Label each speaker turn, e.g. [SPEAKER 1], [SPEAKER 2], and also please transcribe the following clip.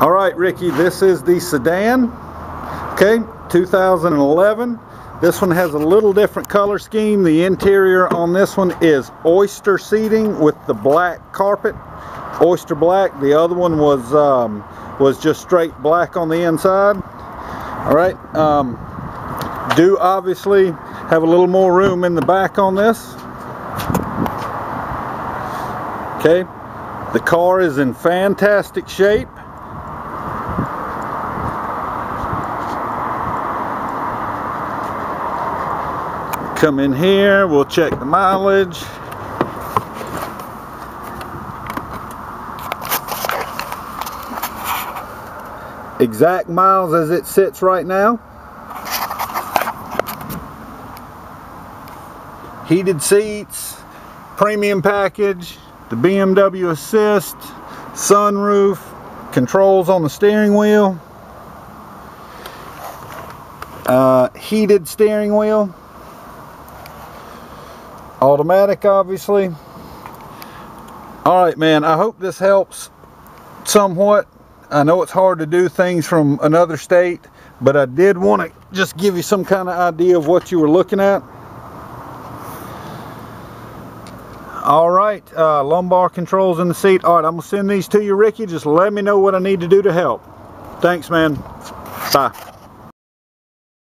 [SPEAKER 1] All right, Ricky, this is the sedan. Okay, 2011. This one has a little different color scheme. The interior on this one is oyster seating with the black carpet, oyster black. The other one was um, was just straight black on the inside. All right, um, do obviously have a little more room in the back on this. Okay, the car is in fantastic shape. Come in here, we'll check the mileage. Exact miles as it sits right now. Heated seats, premium package, the BMW assist, sunroof, controls on the steering wheel, uh, heated steering wheel, automatic obviously. All right man I hope this helps somewhat. I know it's hard to do things from another state but I did want to just give you some kind of idea of what you were looking at. All right uh, lumbar controls in the seat. All right I'm gonna send these to you Ricky. Just let me know what I need to do to help. Thanks man. Bye